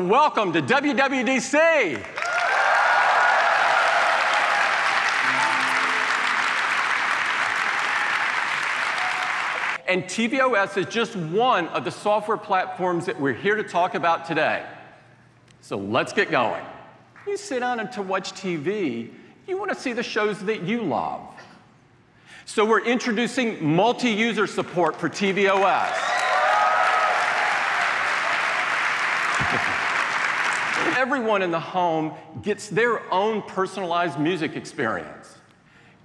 Welcome to WWDC. And tvOS is just one of the software platforms that we're here to talk about today. So let's get going. You sit down and to watch TV, you want to see the shows that you love. So we're introducing multi-user support for tvOS. Everyone in the home gets their own personalized music experience.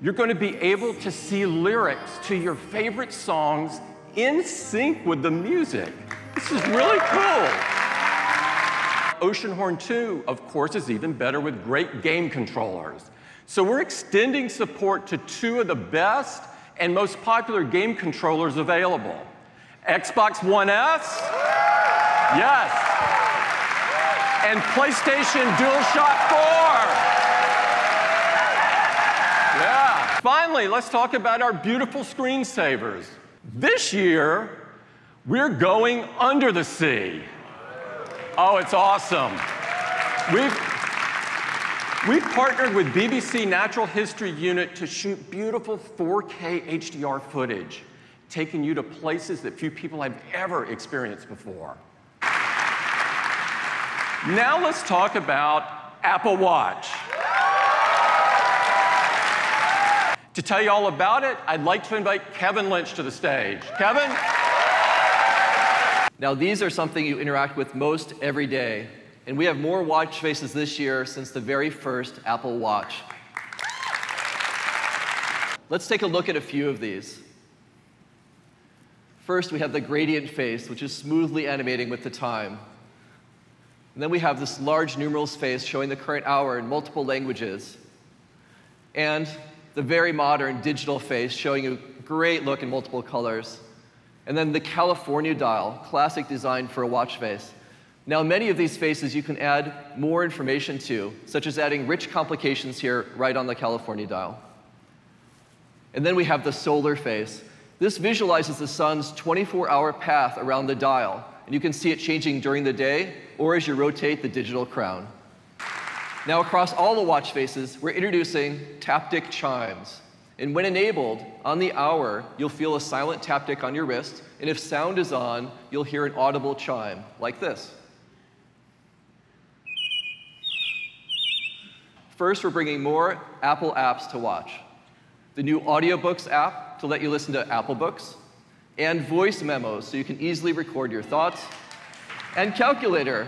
You're going to be able to see lyrics to your favorite songs in sync with the music. This is really cool. Oceanhorn 2, of course, is even better with great game controllers. So we're extending support to two of the best and most popular game controllers available. Xbox One S, yes, and PlayStation DualShock 4. Yeah. Finally, let's talk about our beautiful screensavers. This year, we're going under the sea. Oh, it's awesome. We've, we've partnered with BBC Natural History Unit to shoot beautiful 4K HDR footage, taking you to places that few people have ever experienced before. Now let's talk about Apple Watch. To tell you all about it, I'd like to invite Kevin Lynch to the stage. Kevin? Now, these are something you interact with most every day, and we have more watch faces this year since the very first Apple Watch. Let's take a look at a few of these. First, we have the gradient face, which is smoothly animating with the time. And then we have this large numeral face showing the current hour in multiple languages. And the very modern digital face showing a great look in multiple colors. And then the California dial, classic design for a watch face. Now, many of these faces you can add more information to, such as adding rich complications here right on the California dial. And then we have the solar face. This visualizes the sun's 24-hour path around the dial, and you can see it changing during the day or as you rotate the digital crown. Now, across all the watch faces, we're introducing Taptic chimes. And when enabled, on the hour, you'll feel a silent taptic on your wrist, and if sound is on, you'll hear an audible chime, like this. First, we're bringing more Apple apps to watch. The new Audiobooks app to let you listen to Apple books, and voice memos so you can easily record your thoughts, and Calculator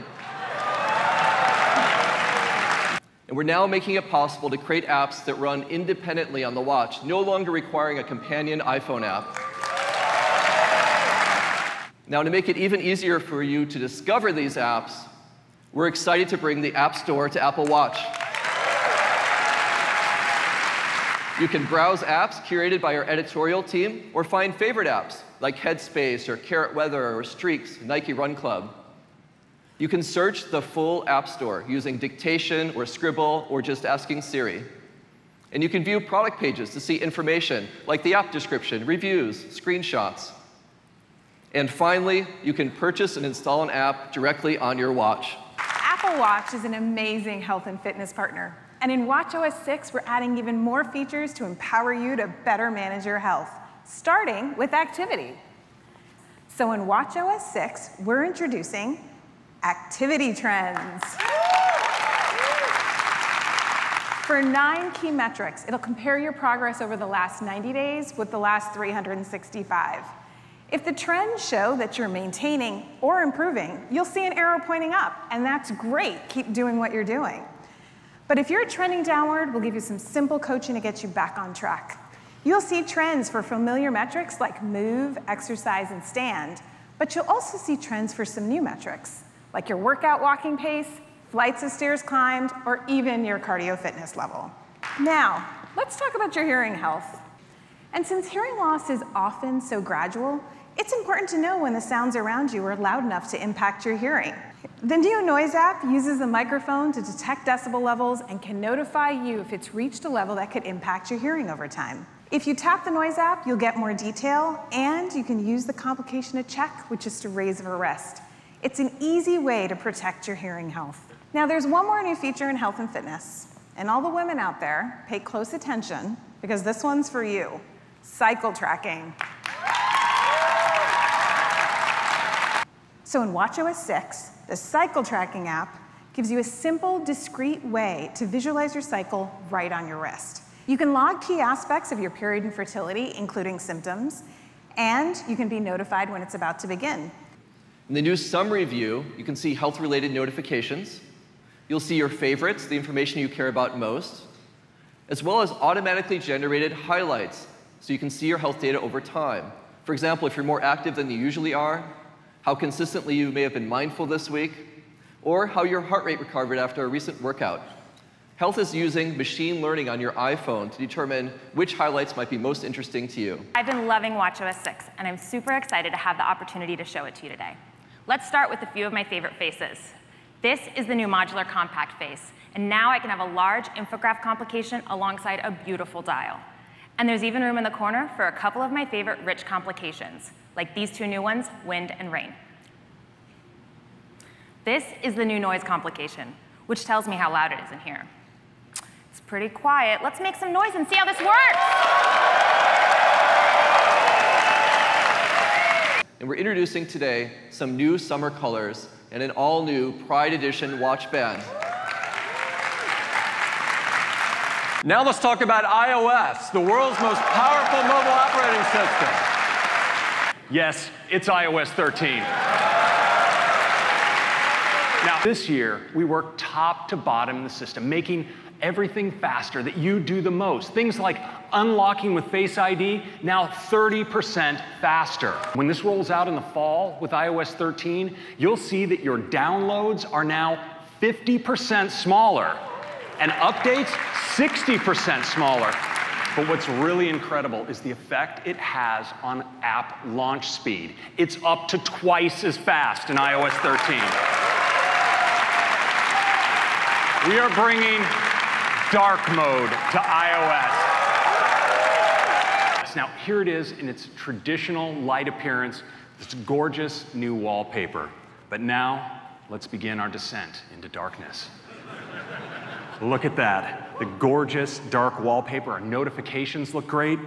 And we're now making it possible to create apps that run independently on the watch, no longer requiring a companion iPhone app. Now, to make it even easier for you to discover these apps, we're excited to bring the App Store to Apple Watch. You can browse apps curated by our editorial team or find favorite apps like Headspace or Carrot Weather or Streaks, Nike Run Club. You can search the full App Store using dictation or Scribble or just asking Siri. And you can view product pages to see information like the app description, reviews, screenshots. And finally, you can purchase and install an app directly on your watch. Apple Watch is an amazing health and fitness partner. And in WatchOS 6, we're adding even more features to empower you to better manage your health, starting with activity. So in WatchOS 6, we're introducing activity trends. For nine key metrics, it'll compare your progress over the last 90 days with the last 365. If the trends show that you're maintaining or improving, you'll see an arrow pointing up, and that's great. Keep doing what you're doing. But if you're trending downward, we'll give you some simple coaching to get you back on track. You'll see trends for familiar metrics like move, exercise, and stand, but you'll also see trends for some new metrics like your workout walking pace, flights of stairs climbed, or even your cardio fitness level. Now, let's talk about your hearing health. And since hearing loss is often so gradual, it's important to know when the sounds around you are loud enough to impact your hearing. The new Noise app uses the microphone to detect decibel levels and can notify you if it's reached a level that could impact your hearing over time. If you tap the Noise app, you'll get more detail, and you can use the complication to check, which is to raise or rest. It's an easy way to protect your hearing health. Now, there's one more new feature in health and fitness. And all the women out there, pay close attention because this one's for you cycle tracking. So in WatchOS 6, the cycle tracking app gives you a simple, discreet way to visualize your cycle right on your wrist. You can log key aspects of your period and fertility, including symptoms, and you can be notified when it's about to begin. In the new summary view, you can see health-related notifications. You'll see your favorites, the information you care about most, as well as automatically generated highlights, so you can see your health data over time. For example, if you're more active than you usually are, how consistently you may have been mindful this week, or how your heart rate recovered after a recent workout. Health is using machine learning on your iPhone to determine which highlights might be most interesting to you. I've been loving WatchOS 6, and I'm super excited to have the opportunity to show it to you today. Let's start with a few of my favorite faces. This is the new modular compact face, and now I can have a large infograph complication alongside a beautiful dial. And there's even room in the corner for a couple of my favorite rich complications, like these two new ones, wind and rain. This is the new noise complication, which tells me how loud it is in here. It's pretty quiet. Let's make some noise and see how this works. And we're introducing today some new summer colors and an all-new Pride Edition watch band. Now let's talk about iOS, the world's most powerful mobile operating system. Yes, it's iOS 13. Now, this year, we worked top to bottom in the system, making everything faster that you do the most. Things like unlocking with Face ID, now 30% faster. When this rolls out in the fall with iOS 13, you'll see that your downloads are now 50% smaller and updates 60% smaller. But what's really incredible is the effect it has on app launch speed. It's up to twice as fast in iOS 13. We are bringing dark mode to iOS. Now, here it is in its traditional light appearance, this gorgeous new wallpaper. But now, let's begin our descent into darkness. Look at that. The gorgeous dark wallpaper. Our notifications look great.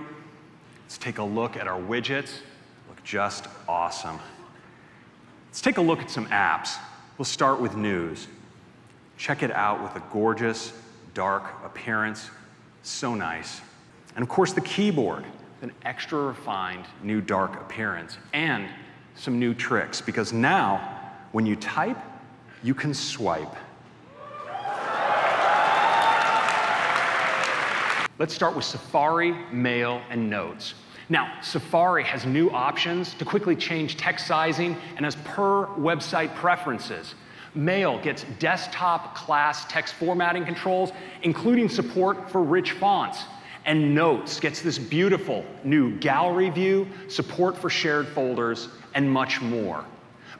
Let's take a look at our widgets. Look just awesome. Let's take a look at some apps. We'll start with news. Check it out with a gorgeous dark appearance. So nice. And of course, the keyboard, an extra refined new dark appearance, and some new tricks, because now, when you type, you can swipe. Let's start with Safari, Mail, and Notes. Now, Safari has new options to quickly change text sizing and as per website preferences. Mail gets desktop class text formatting controls, including support for rich fonts. And Notes gets this beautiful new gallery view, support for shared folders, and much more.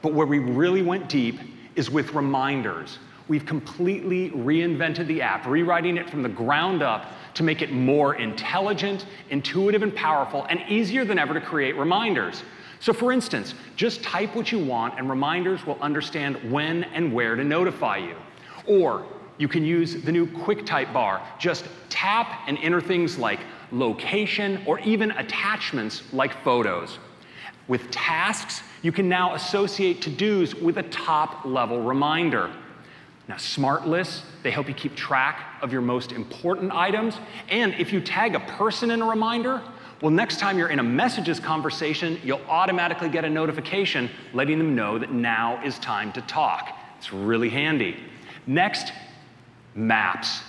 But where we really went deep is with reminders. We've completely reinvented the app, rewriting it from the ground up to make it more intelligent, intuitive, and powerful, and easier than ever to create reminders. So for instance, just type what you want and reminders will understand when and where to notify you. Or you can use the new QuickType bar. Just tap and enter things like location or even attachments like photos. With tasks, you can now associate to-dos with a top-level reminder. Now, smart lists, they help you keep track of your most important items. And if you tag a person in a reminder, well, next time you're in a messages conversation, you'll automatically get a notification letting them know that now is time to talk. It's really handy. Next, Maps.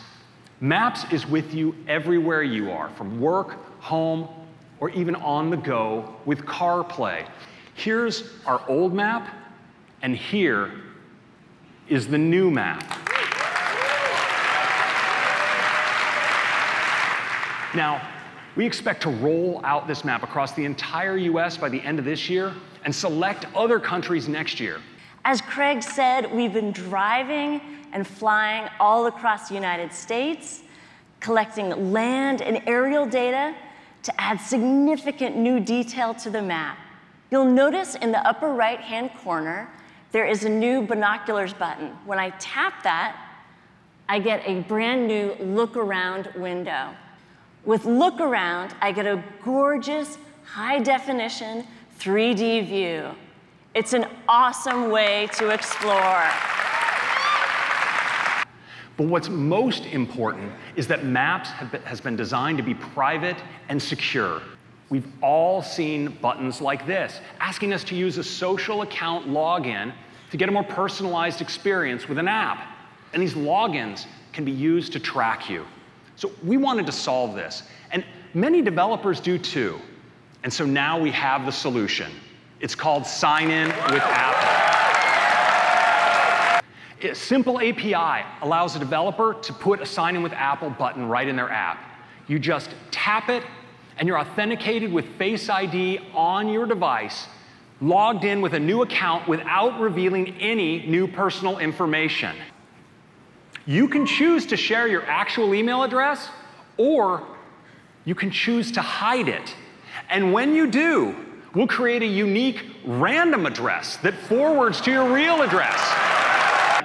Maps is with you everywhere you are, from work, home, or even on the go with CarPlay. Here's our old map, and here is the new map. Now, we expect to roll out this map across the entire US by the end of this year and select other countries next year. As Craig said, we've been driving and flying all across the United States, collecting land and aerial data to add significant new detail to the map. You'll notice in the upper right-hand corner there is a new binoculars button. When I tap that, I get a brand new look around window. With look around, I get a gorgeous, high definition 3D view. It's an awesome way to explore. But what's most important is that Maps been, has been designed to be private and secure. We've all seen buttons like this, asking us to use a social account login to get a more personalized experience with an app. And these logins can be used to track you. So we wanted to solve this, and many developers do too. And so now we have the solution. It's called Sign In with Apple. A simple API allows a developer to put a sign in with Apple button right in their app. You just tap it, and you're authenticated with Face ID on your device, logged in with a new account without revealing any new personal information. You can choose to share your actual email address, or you can choose to hide it. And when you do, we'll create a unique random address that forwards to your real address.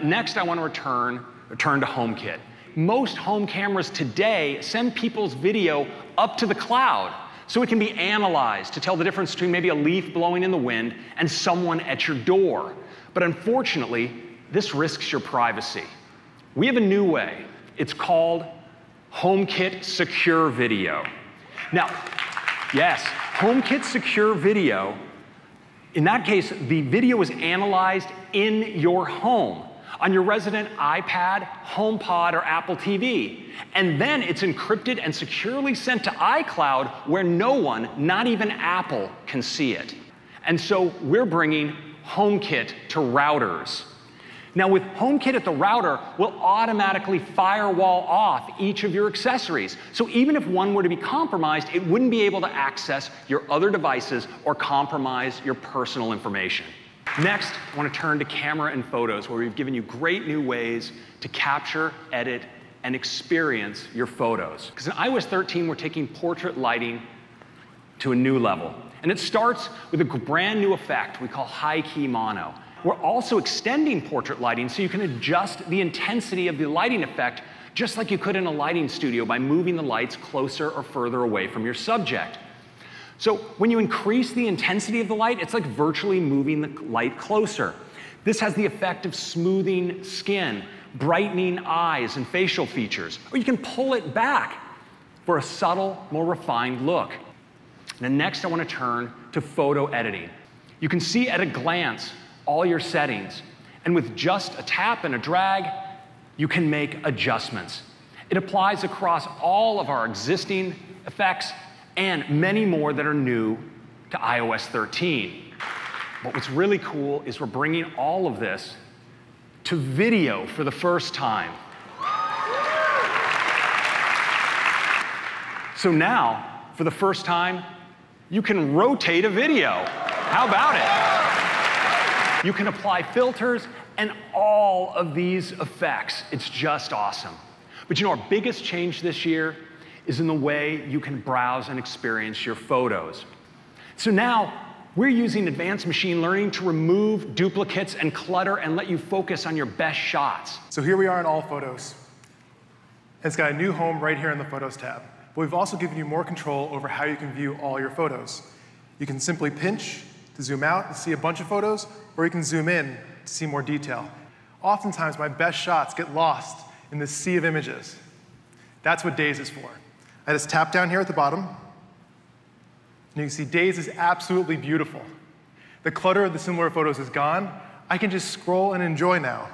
Next, I want to return, return to HomeKit. Most home cameras today send people's video up to the cloud so it can be analyzed to tell the difference between maybe a leaf blowing in the wind and someone at your door. But unfortunately, this risks your privacy. We have a new way. It's called HomeKit Secure Video. Now, yes, HomeKit Secure Video, in that case, the video is analyzed in your home on your resident iPad, HomePod, or Apple TV. And then it's encrypted and securely sent to iCloud where no one, not even Apple, can see it. And so we're bringing HomeKit to routers. Now, with HomeKit at the router, we'll automatically firewall off each of your accessories. So even if one were to be compromised, it wouldn't be able to access your other devices or compromise your personal information. Next, I want to turn to camera and photos, where we've given you great new ways to capture, edit, and experience your photos. Because in iOS 13, we're taking portrait lighting to a new level. And it starts with a brand new effect we call high key mono. We're also extending portrait lighting so you can adjust the intensity of the lighting effect just like you could in a lighting studio by moving the lights closer or further away from your subject. So when you increase the intensity of the light, it's like virtually moving the light closer. This has the effect of smoothing skin, brightening eyes and facial features. Or you can pull it back for a subtle, more refined look. Then next, I want to turn to photo editing. You can see at a glance all your settings. And with just a tap and a drag, you can make adjustments. It applies across all of our existing effects and many more that are new to iOS 13. But what's really cool is we're bringing all of this to video for the first time. So now, for the first time, you can rotate a video. How about it? You can apply filters and all of these effects. It's just awesome. But you know, our biggest change this year is in the way you can browse and experience your photos. So now, we're using advanced machine learning to remove duplicates and clutter and let you focus on your best shots. So here we are in all photos. It's got a new home right here in the Photos tab. But we've also given you more control over how you can view all your photos. You can simply pinch to zoom out and see a bunch of photos, or you can zoom in to see more detail. Oftentimes, my best shots get lost in this sea of images. That's what Days is for. I just tap down here at the bottom, and you can see Days is absolutely beautiful. The clutter of the similar photos is gone. I can just scroll and enjoy now.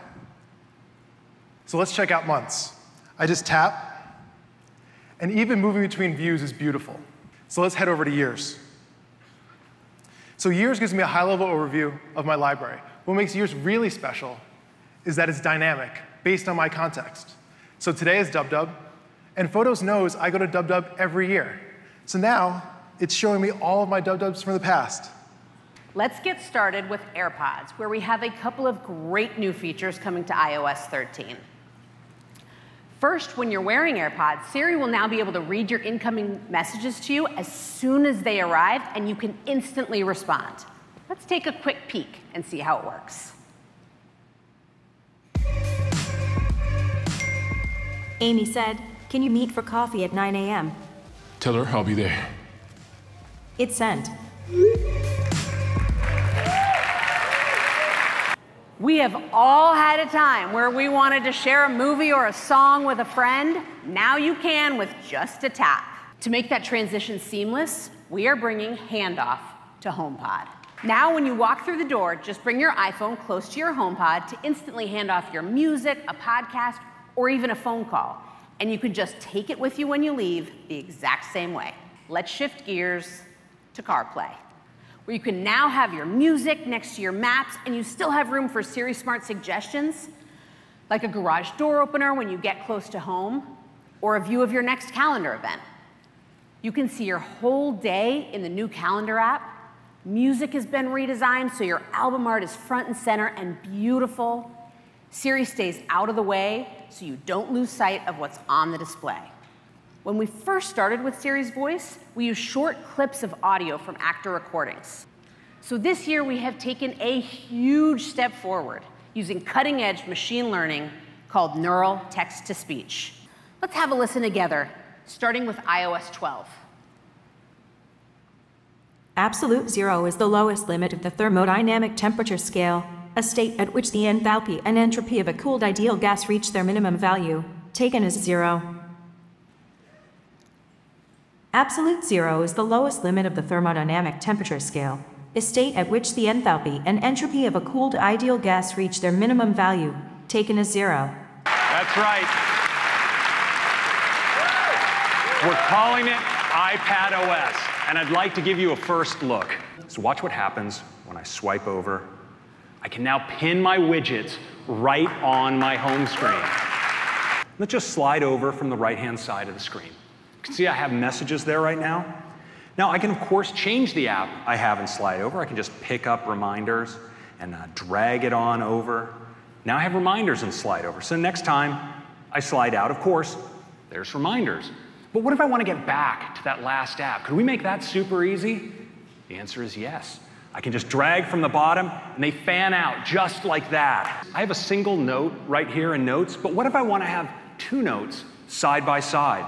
So let's check out months. I just tap, and even moving between views is beautiful. So let's head over to years. So years gives me a high-level overview of my library. What makes years really special is that it's dynamic, based on my context. So today is Dub Dub, and Photos knows I go to DubDub every year. So now it's showing me all of my DubDubs from the past. Let's get started with AirPods, where we have a couple of great new features coming to iOS 13. First, when you're wearing AirPods, Siri will now be able to read your incoming messages to you as soon as they arrive, and you can instantly respond. Let's take a quick peek and see how it works. Amy said, Can you meet for coffee at 9 a.m.? Tell her I'll be there. It's sent. We have all had a time where we wanted to share a movie or a song with a friend. Now you can with just a tap. To make that transition seamless, we are bringing Handoff to HomePod. Now, when you walk through the door, just bring your iPhone close to your HomePod to instantly hand off your music, a podcast, or even a phone call. And you can just take it with you when you leave the exact same way. Let's shift gears to CarPlay where you can now have your music next to your maps and you still have room for Siri Smart suggestions, like a garage door opener when you get close to home, or a view of your next calendar event. You can see your whole day in the new calendar app. Music has been redesigned so your album art is front and center and beautiful. Siri stays out of the way so you don't lose sight of what's on the display. When we first started with Siri's voice, we used short clips of audio from actor recordings. So this year we have taken a huge step forward using cutting edge machine learning called neural text to speech. Let's have a listen together, starting with iOS 12. Absolute zero is the lowest limit of the thermodynamic temperature scale, a state at which the enthalpy and entropy of a cooled ideal gas reach their minimum value, taken as zero. Absolute zero is the lowest limit of the thermodynamic temperature scale, a state at which the enthalpy and entropy of a cooled ideal gas reach their minimum value, taken as zero. That's right. We're calling it iPad OS, and I'd like to give you a first look. So watch what happens when I swipe over. I can now pin my widgets right on my home screen. Let's just slide over from the right-hand side of the screen can see I have messages there right now. Now, I can, of course, change the app I have in Slide Over. I can just pick up reminders and uh, drag it on over. Now I have reminders in Slide Over. So next time I slide out, of course, there's reminders. But what if I want to get back to that last app? Could we make that super easy? The answer is yes. I can just drag from the bottom and they fan out just like that. I have a single note right here in Notes, but what if I want to have two notes side by side?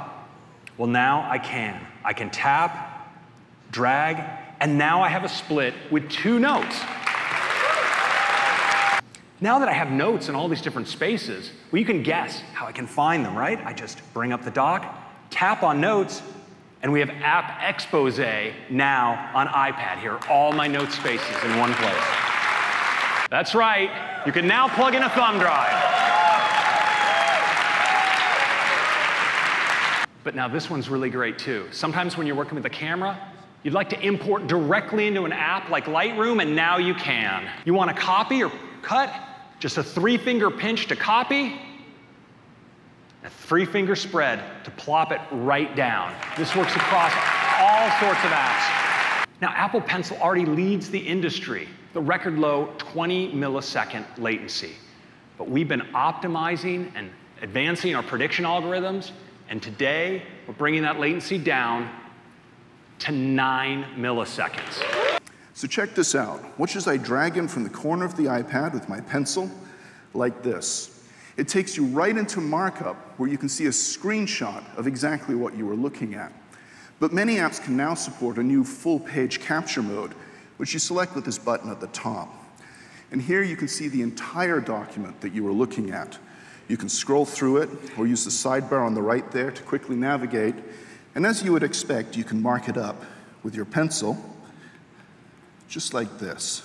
Well, now I can. I can tap, drag, and now I have a split with two notes. Now that I have notes in all these different spaces, well, you can guess how I can find them, right? I just bring up the dock, tap on notes, and we have App Expose now on iPad here, all my note spaces in one place. That's right, you can now plug in a thumb drive. But now this one's really great too. Sometimes when you're working with a camera, you'd like to import directly into an app like Lightroom, and now you can. You want to copy or cut? Just a three finger pinch to copy, a three finger spread to plop it right down. This works across all sorts of apps. Now, Apple Pencil already leads the industry, the record low 20 millisecond latency. But we've been optimizing and advancing our prediction algorithms and today, we're bringing that latency down to nine milliseconds. So check this out. Watch as I drag in from the corner of the iPad with my pencil, like this. It takes you right into markup where you can see a screenshot of exactly what you were looking at. But many apps can now support a new full page capture mode, which you select with this button at the top. And here you can see the entire document that you were looking at. You can scroll through it or use the sidebar on the right there to quickly navigate. And as you would expect, you can mark it up with your pencil, just like this.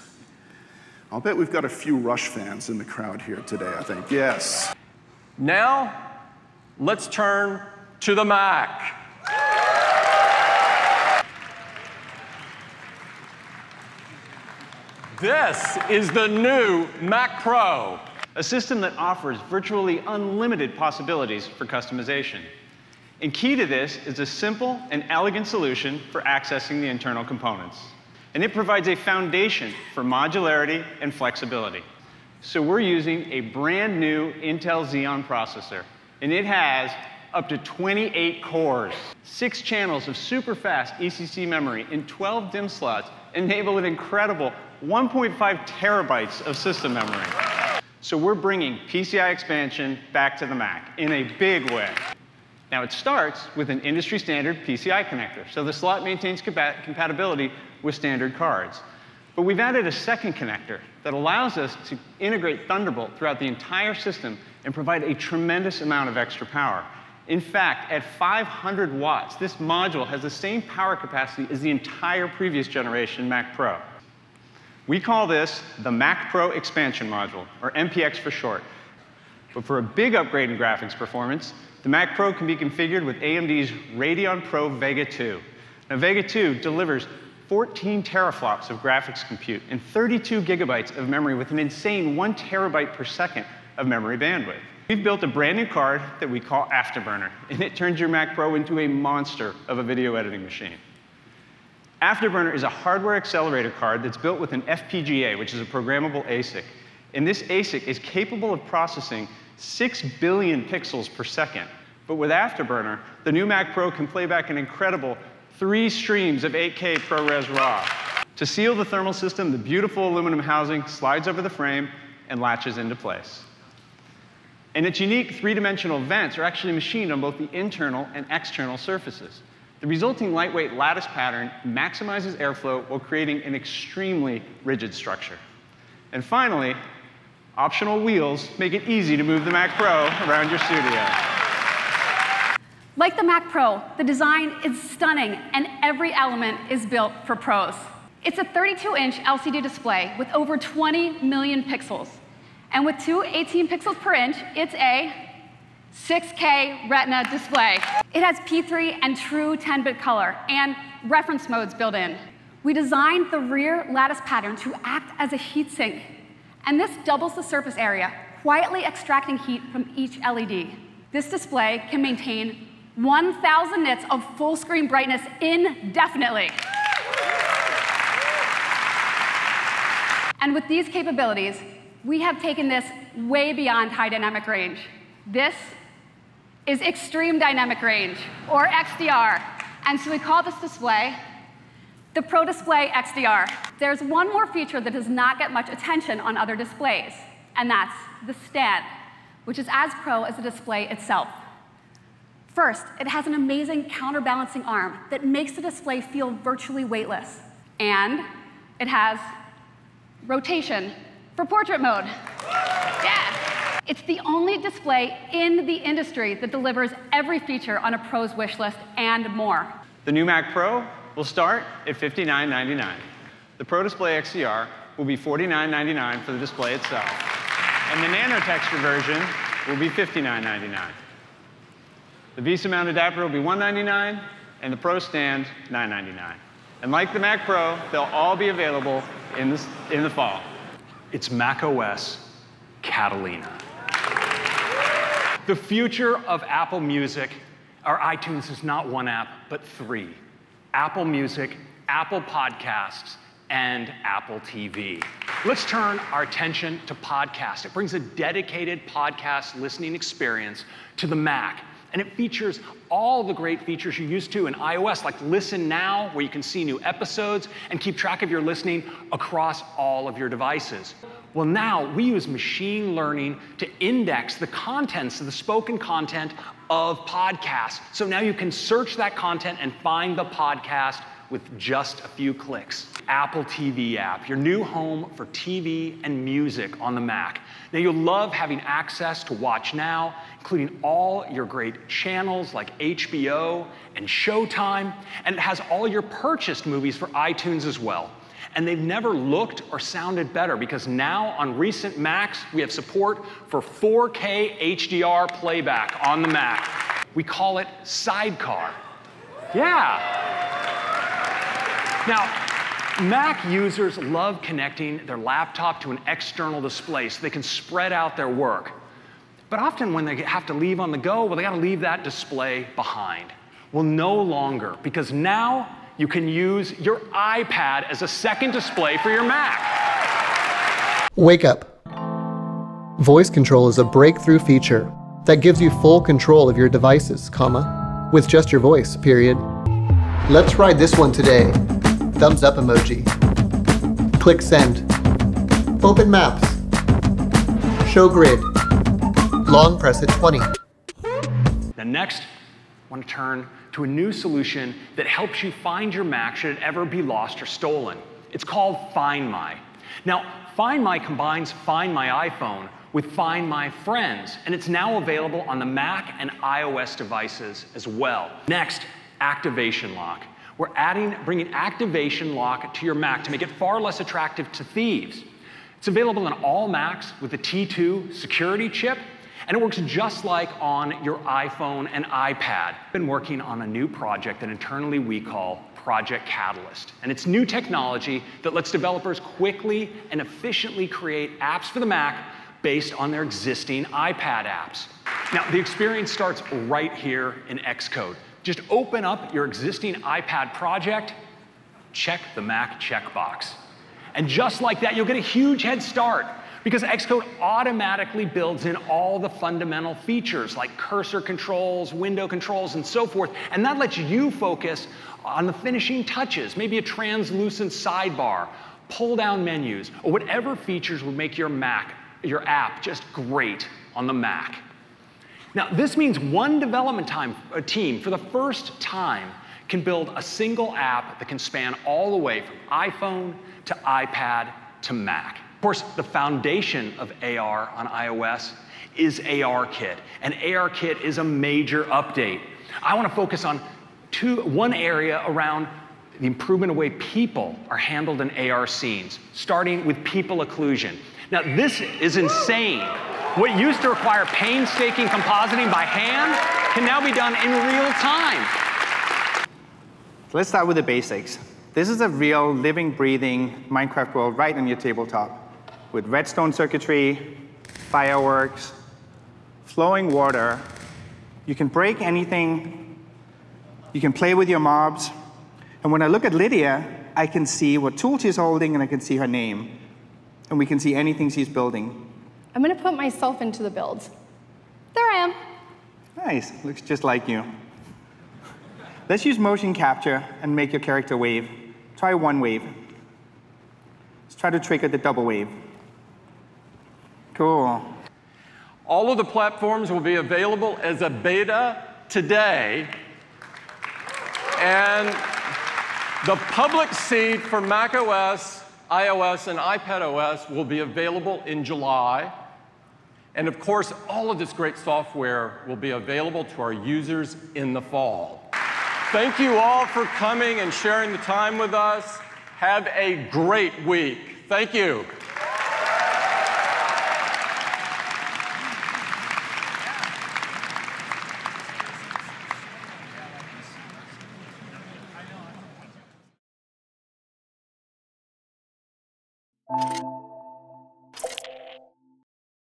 I'll bet we've got a few Rush fans in the crowd here today, I think. Yes. Now, let's turn to the Mac. This is the new Mac Pro a system that offers virtually unlimited possibilities for customization. And key to this is a simple and elegant solution for accessing the internal components. And it provides a foundation for modularity and flexibility. So we're using a brand new Intel Xeon processor, and it has up to 28 cores. Six channels of super fast ECC memory and 12 DIMM slots enable an incredible 1.5 terabytes of system memory. So we're bringing PCI expansion back to the Mac in a big way. Now, it starts with an industry standard PCI connector, so the slot maintains compat compatibility with standard cards. But we've added a second connector that allows us to integrate Thunderbolt throughout the entire system and provide a tremendous amount of extra power. In fact, at 500 watts, this module has the same power capacity as the entire previous generation Mac Pro. We call this the Mac Pro Expansion Module, or MPX for short. But for a big upgrade in graphics performance, the Mac Pro can be configured with AMD's Radeon Pro Vega 2. Now, Vega 2 delivers 14 teraflops of graphics compute and 32 gigabytes of memory with an insane one terabyte per second of memory bandwidth. We've built a brand new card that we call Afterburner, and it turns your Mac Pro into a monster of a video editing machine. Afterburner is a hardware accelerator card that's built with an FPGA, which is a programmable ASIC. And this ASIC is capable of processing 6 billion pixels per second. But with Afterburner, the new Mac Pro can play back an incredible three streams of 8K ProRes RAW. To seal the thermal system, the beautiful aluminum housing slides over the frame and latches into place. And its unique three-dimensional vents are actually machined on both the internal and external surfaces. The resulting lightweight lattice pattern maximizes airflow while creating an extremely rigid structure. And finally, optional wheels make it easy to move the Mac Pro around your studio. Like the Mac Pro, the design is stunning and every element is built for pros. It's a 32-inch LCD display with over 20 million pixels. And with two 18 pixels per inch, it's a 6K Retina display. It has P3 and true 10-bit color and reference modes built in. We designed the rear lattice pattern to act as a heat sink, and this doubles the surface area, quietly extracting heat from each LED. This display can maintain 1,000 nits of full screen brightness indefinitely. And with these capabilities, we have taken this way beyond high dynamic range. This is extreme dynamic range, or XDR. And so we call this display the Pro Display XDR. There's one more feature that does not get much attention on other displays, and that's the stand, which is as pro as the display itself. First, it has an amazing counterbalancing arm that makes the display feel virtually weightless. And it has rotation for portrait mode. Yeah. It's the only display in the industry that delivers every feature on a pro's wish list and more. The new Mac Pro will start at $59.99. The Pro Display XDR will be $49.99 for the display itself. And the Nano Texture version will be $59.99. The VESA mount adapter will be 199, and the Pro stand 999. And like the Mac Pro, they'll all be available in, this, in the fall. It's macOS Catalina. The future of Apple Music, or iTunes, is not one app, but three Apple Music, Apple Podcasts, and Apple TV. Let's turn our attention to podcast. It brings a dedicated podcast listening experience to the Mac and it features all the great features you're used to in iOS, like Listen Now, where you can see new episodes and keep track of your listening across all of your devices. Well, now we use machine learning to index the contents of the spoken content of podcasts. So now you can search that content and find the podcast with just a few clicks. Apple TV app, your new home for TV and music on the Mac. Now, you'll love having access to Watch Now, including all your great channels like HBO and Showtime, and it has all your purchased movies for iTunes as well. And they've never looked or sounded better because now on recent Macs, we have support for 4K HDR playback on the Mac. We call it Sidecar. Yeah. Now, Mac users love connecting their laptop to an external display so they can spread out their work. But often when they have to leave on the go, well, they got to leave that display behind. Well, no longer, because now you can use your iPad as a second display for your Mac. Wake up. Voice control is a breakthrough feature that gives you full control of your devices, comma, with just your voice, period. Let's ride this one today thumbs up emoji. Click send. Open Maps. Show grid. Long press at 20. The next, I want to turn to a new solution that helps you find your Mac should it ever be lost or stolen. It's called Find My. Now, Find My combines Find My iPhone with Find My Friends, and it's now available on the Mac and iOS devices as well. Next, Activation Lock. We're adding, bringing Activation Lock to your Mac to make it far less attractive to thieves. It's available on all Macs with the T2 security chip, and it works just like on your iPhone and iPad. I've been working on a new project that internally we call Project Catalyst. And it's new technology that lets developers quickly and efficiently create apps for the Mac based on their existing iPad apps. Now, the experience starts right here in Xcode. Just open up your existing iPad project, check the Mac checkbox. And just like that, you'll get a huge head start because Xcode automatically builds in all the fundamental features like cursor controls, window controls, and so forth. And that lets you focus on the finishing touches, maybe a translucent sidebar, pull down menus, or whatever features would make your Mac, your app just great on the Mac. Now, this means one development time, a team for the first time can build a single app that can span all the way from iPhone to iPad to Mac. Of course, the foundation of AR on iOS is ARKit, and ARKit is a major update. I want to focus on two, one area around the improvement of way people are handled in AR scenes, starting with people occlusion. Now, this is insane. What used to require painstaking compositing by hand can now be done in real time. Let's start with the basics. This is a real living, breathing Minecraft world right on your tabletop with redstone circuitry, fireworks, flowing water. You can break anything. You can play with your mobs. And when I look at Lydia, I can see what tool she's holding and I can see her name. And we can see anything she's building. I'm going to put myself into the build. There I am. Nice. Looks just like you. Let's use motion capture and make your character wave. Try one wave. Let's try to trigger the double wave. Cool. All of the platforms will be available as a beta today. And the public seed for macOS, iOS, and iPadOS will be available in July. And of course, all of this great software will be available to our users in the fall. Thank you all for coming and sharing the time with us. Have a great week. Thank you. you